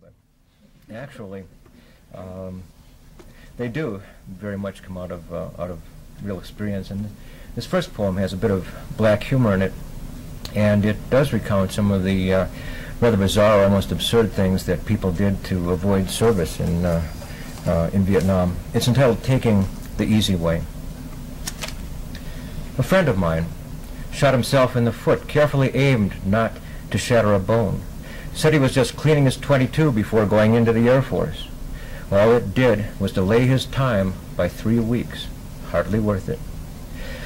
but actually, um, they do very much come out of uh, out of real experience. And this first poem has a bit of black humor in it, and it does recount some of the uh, rather bizarre, almost absurd things that people did to avoid service in uh, uh, in Vietnam. It's entitled "Taking the Easy Way." A friend of mine shot himself in the foot, carefully aimed not to shatter a bone. Said he was just cleaning his 22 before going into the Air Force. All it did was delay his time by three weeks. Hardly worth it.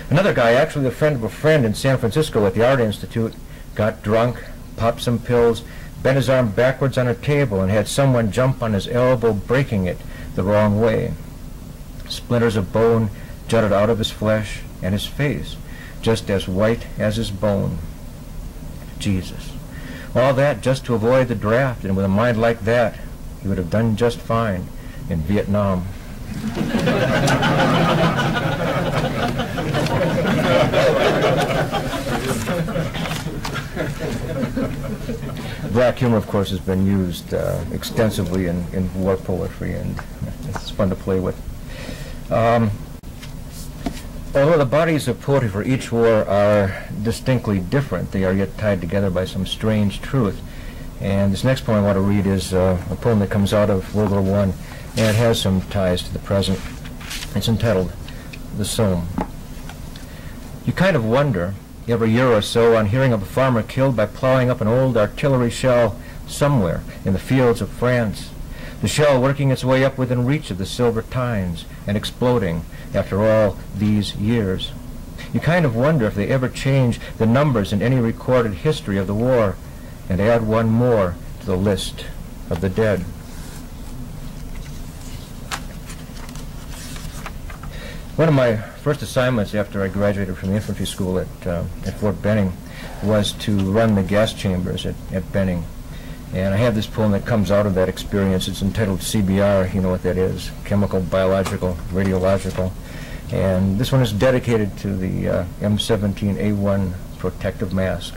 Another guy, actually a friend of a friend in San Francisco at the Art Institute, got drunk, popped some pills, bent his arm backwards on a table, and had someone jump on his elbow, breaking it the wrong way. Splinters of bone jutted out of his flesh and his face, just as white as his bone. Jesus. All that just to avoid the draft, and with a mind like that, he would have done just fine in Vietnam. Black humor, of course, has been used uh, extensively in, in war poetry, and it's fun to play with. Um, although the bodies of poetry for each war are distinctly different, they are yet tied together by some strange truth. And this next poem I want to read is uh, a poem that comes out of World War I, and it has some ties to the present. It's entitled The Somme. You kind of wonder, every year or so, on hearing of a farmer killed by plowing up an old artillery shell somewhere in the fields of France. The shell working its way up within reach of the silver tines and exploding after all these years. You kind of wonder if they ever change the numbers in any recorded history of the war and add one more to the list of the dead. One of my first assignments after I graduated from the infantry school at, uh, at Fort Benning was to run the gas chambers at, at Benning. And I have this poem that comes out of that experience. It's entitled CBR, you know what that is, chemical, biological, radiological. And this one is dedicated to the uh, M17A1 protective mask.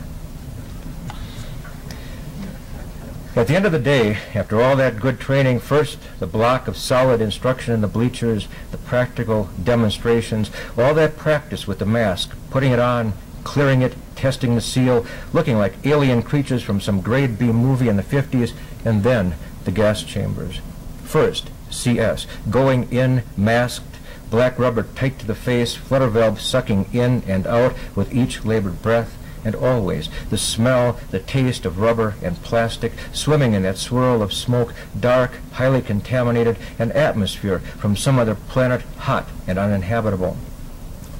At the end of the day, after all that good training, first the block of solid instruction in the bleachers, the practical demonstrations, all that practice with the mask, putting it on, clearing it, testing the seal, looking like alien creatures from some grade B movie in the 50s, and then the gas chambers. First, CS, going in masked, black rubber tight to the face, flutter valve sucking in and out with each labored breath and always the smell, the taste of rubber and plastic, swimming in that swirl of smoke, dark, highly contaminated, an atmosphere from some other planet, hot and uninhabitable.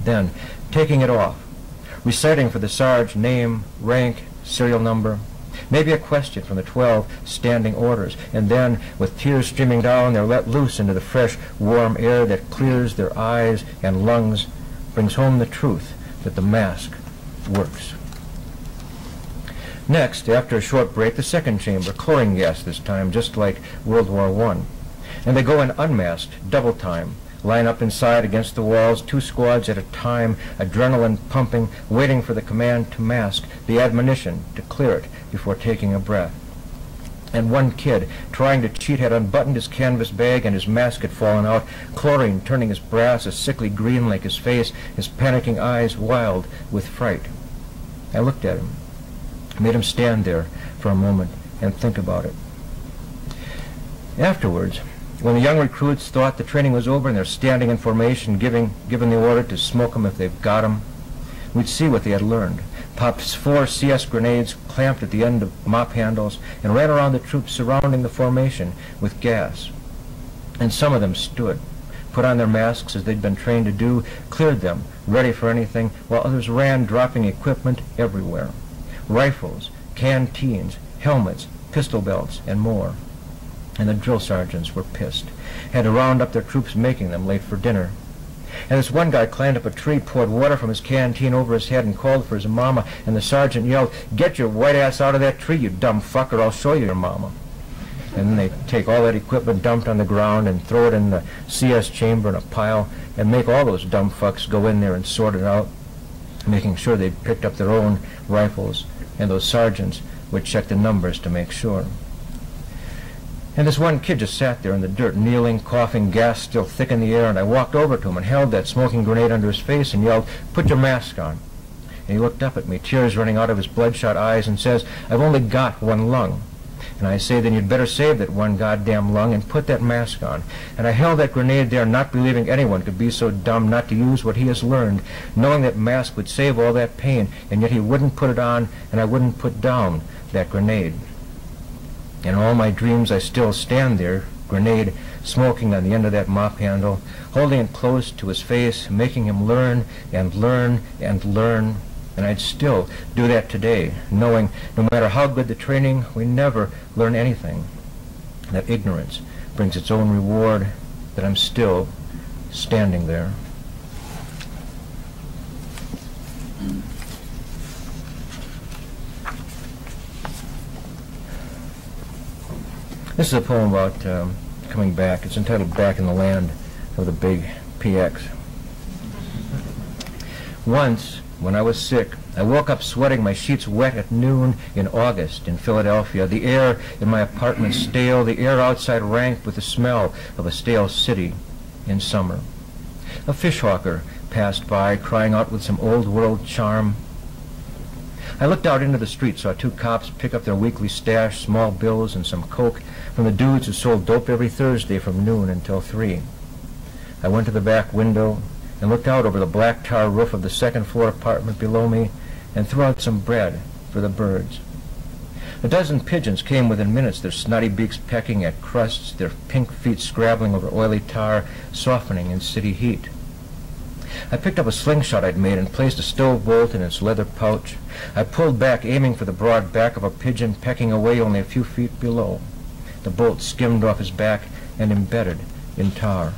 Then, taking it off, reciting for the Sarge name, rank, serial number, maybe a question from the 12 standing orders, and then, with tears streaming down, they're let loose into the fresh, warm air that clears their eyes and lungs, brings home the truth that the mask works. Next, after a short break, the second chamber, chlorine gas this time, just like World War I. And they go in unmasked, double time, line up inside against the walls, two squads at a time, adrenaline pumping, waiting for the command to mask, the admonition to clear it before taking a breath. And one kid, trying to cheat, had unbuttoned his canvas bag and his mask had fallen out, chlorine turning his brass a sickly green like his face, his panicking eyes wild with fright. I looked at him made him stand there for a moment and think about it. Afterwards, when the young recruits thought the training was over and they're standing in formation, giving, given the order to smoke them if they've got them, we'd see what they had learned. Popped four CS grenades clamped at the end of mop handles and ran around the troops surrounding the formation with gas. And some of them stood, put on their masks as they'd been trained to do, cleared them, ready for anything, while others ran, dropping equipment everywhere rifles, canteens, helmets, pistol belts, and more. And the drill sergeants were pissed. Had to round up their troops making them late for dinner. And this one guy climbed up a tree, poured water from his canteen over his head, and called for his mama, and the sergeant yelled, Get your white ass out of that tree, you dumb fucker, I'll show you your mama. And then they take all that equipment dumped on the ground and throw it in the CS chamber in a pile and make all those dumb fucks go in there and sort it out, making sure they picked up their own rifles and those sergeants would check the numbers to make sure. And this one kid just sat there in the dirt, kneeling, coughing, gas still thick in the air, and I walked over to him and held that smoking grenade under his face and yelled, put your mask on. And he looked up at me, tears running out of his bloodshot eyes, and says, I've only got one lung. And I say, then you'd better save that one goddamn lung and put that mask on. And I held that grenade there, not believing anyone could be so dumb not to use what he has learned, knowing that mask would save all that pain, and yet he wouldn't put it on, and I wouldn't put down that grenade. In all my dreams, I still stand there, grenade smoking on the end of that mop handle, holding it close to his face, making him learn and learn and learn. And I'd still do that today, knowing no matter how good the training, we never learn anything. That ignorance brings its own reward, that I'm still standing there. This is a poem about um, coming back. It's entitled Back in the Land of the Big PX. Once, when I was sick, I woke up sweating, my sheets wet at noon in August in Philadelphia. The air in my apartment stale, the air outside rank with the smell of a stale city in summer. A fishhawker passed by, crying out with some old world charm, I looked out into the street, saw two cops pick up their weekly stash, small bills and some coke from the dudes who sold dope every Thursday from noon until 3. I went to the back window and looked out over the black tar roof of the second floor apartment below me and threw out some bread for the birds. A dozen pigeons came within minutes, their snotty beaks pecking at crusts, their pink feet scrabbling over oily tar, softening in city heat. I picked up a slingshot I'd made and placed a stove bolt in its leather pouch. I pulled back, aiming for the broad back of a pigeon pecking away only a few feet below. The bolt skimmed off his back and embedded in tar.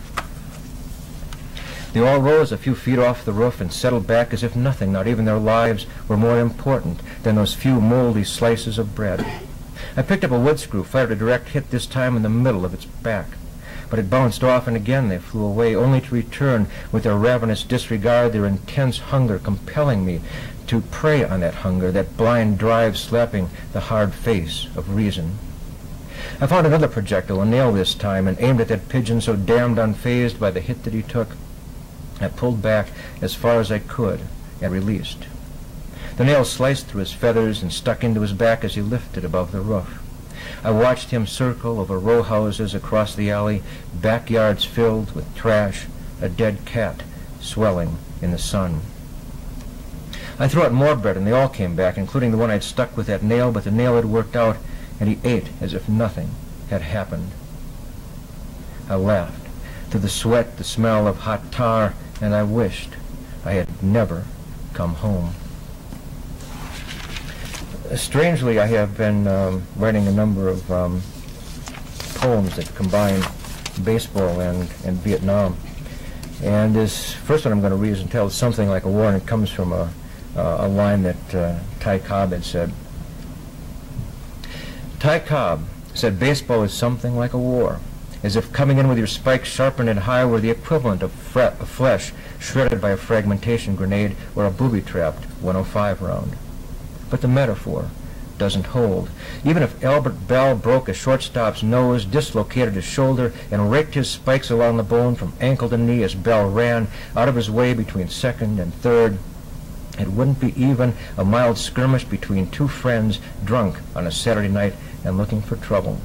They all rose a few feet off the roof and settled back as if nothing, not even their lives, were more important than those few moldy slices of bread. I picked up a wood screw, fired a direct hit this time in the middle of its back. But it bounced off, and again they flew away, only to return with their ravenous disregard, their intense hunger compelling me to prey on that hunger, that blind drive slapping the hard face of reason. I found another projectile, a nail this time, and aimed at that pigeon so damned unfazed by the hit that he took. I pulled back as far as I could and released. The nail sliced through his feathers and stuck into his back as he lifted above the roof. I watched him circle over row houses across the alley, backyards filled with trash, a dead cat swelling in the sun. I threw out more bread, and they all came back, including the one I'd stuck with that nail, but the nail had worked out, and he ate as if nothing had happened. I laughed. Through the sweat, the smell of hot tar, and I wished I had never come home. Strangely, I have been um, writing a number of um, poems that combine baseball and, and Vietnam. And this first one I'm going to read is entitled Something Like a War, and it comes from a, uh, a line that uh, Ty Cobb had said. Ty Cobb said baseball is something like a war, as if coming in with your spikes sharpened and high were the equivalent of, of flesh shredded by a fragmentation grenade or a booby-trapped 105 round. But the metaphor doesn't hold. Even if Albert Belle broke a shortstop's nose, dislocated his shoulder, and raked his spikes along the bone from ankle to knee as Belle ran out of his way between second and third, it wouldn't be even a mild skirmish between two friends drunk on a Saturday night and looking for trouble.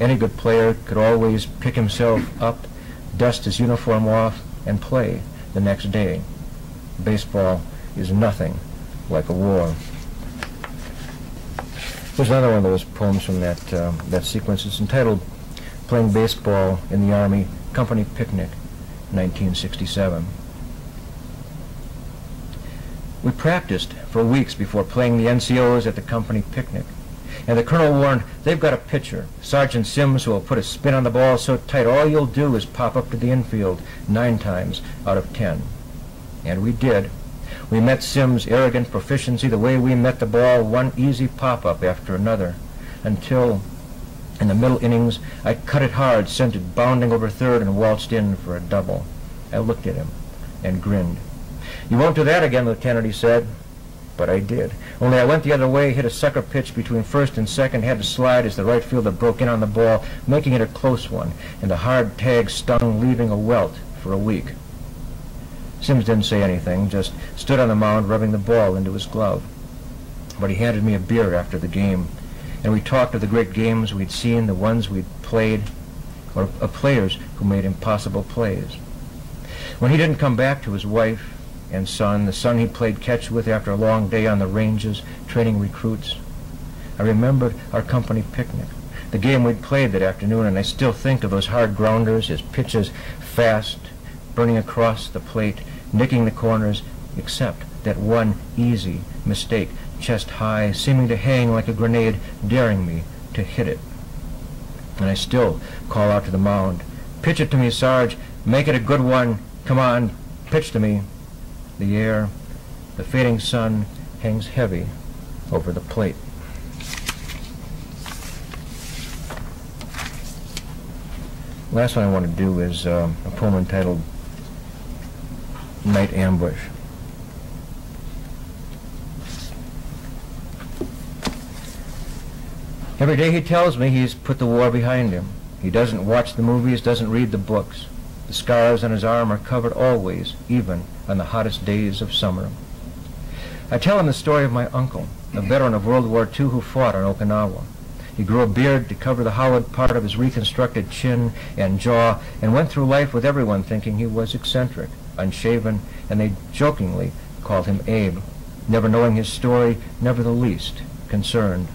Any good player could always pick himself up, dust his uniform off, and play the next day. Baseball is nothing like a war. There's another one of those poems from that, uh, that sequence. It's entitled Playing Baseball in the Army, Company Picnic, 1967. We practiced for weeks before playing the NCOs at the company picnic. And the colonel warned, they've got a pitcher, Sergeant Sims, who will put a spin on the ball so tight all you'll do is pop up to the infield nine times out of ten. And we did. We met Sims' arrogant proficiency the way we met the ball, one easy pop-up after another, until, in the middle innings, I cut it hard, sent it bounding over third, and waltzed in for a double. I looked at him and grinned. You won't do that again, Lieutenant, he said. but I did. Only I went the other way, hit a sucker pitch between first and second, had to slide as the right fielder broke in on the ball, making it a close one, and the hard tag stung, leaving a welt for a week. Sims didn't say anything, just stood on the mound rubbing the ball into his glove. But he handed me a beer after the game, and we talked of the great games we'd seen, the ones we'd played, or of players who made impossible plays. When he didn't come back to his wife and son, the son he played catch with after a long day on the ranges, training recruits, I remembered our company picnic, the game we'd played that afternoon, and I still think of those hard grounders, his pitches fast, burning across the plate, nicking the corners, except that one easy mistake, chest high, seeming to hang like a grenade, daring me to hit it. And I still call out to the mound, pitch it to me, Sarge, make it a good one, come on, pitch to me. The air, the fading sun hangs heavy over the plate. Last one I want to do is um, a poem entitled Night Ambush. Every day he tells me he's put the war behind him. He doesn't watch the movies, doesn't read the books. The scars on his arm are covered always, even on the hottest days of summer. I tell him the story of my uncle, a veteran of World War II who fought on Okinawa. He grew a beard to cover the hollowed part of his reconstructed chin and jaw and went through life with everyone thinking he was eccentric, unshaven, and they jokingly called him Abe, never knowing his story, never the least concerned.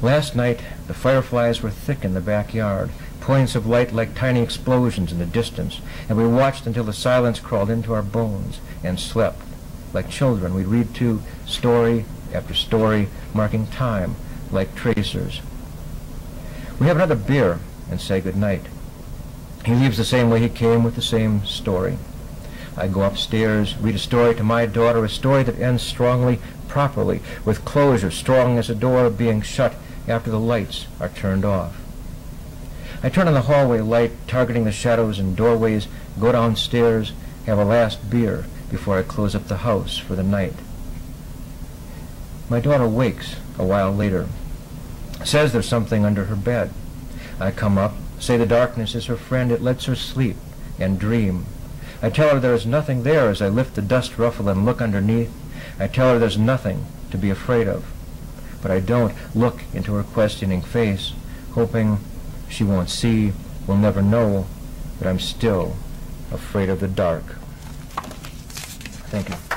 Last night, the fireflies were thick in the backyard, points of light like tiny explosions in the distance, and we watched until the silence crawled into our bones and slept. Like children, we'd read to story after story, marking time like tracers. We have another beer and say good night. He leaves the same way he came with the same story. I go upstairs, read a story to my daughter, a story that ends strongly, properly, with closure strong as a door being shut after the lights are turned off. I turn on the hallway light, targeting the shadows and doorways, go downstairs, have a last beer before I close up the house for the night. My daughter wakes a while later, says there's something under her bed. I come up, say the darkness is her friend, it lets her sleep and dream. I tell her there is nothing there as I lift the dust ruffle and look underneath. I tell her there's nothing to be afraid of but I don't look into her questioning face, hoping she won't see, will never know that I'm still afraid of the dark. Thank you.